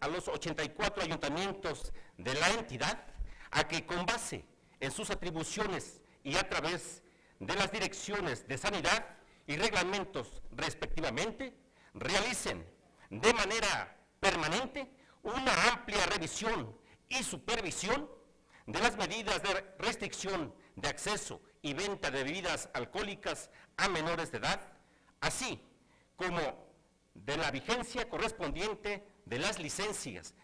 a los 84 ayuntamientos de la entidad a que con base en sus atribuciones y a través de las direcciones de sanidad y reglamentos respectivamente, realicen de manera permanente una amplia revisión y supervisión de las medidas de restricción de acceso y venta de bebidas alcohólicas a menores de edad, así como de la vigencia correspondiente de las licencias.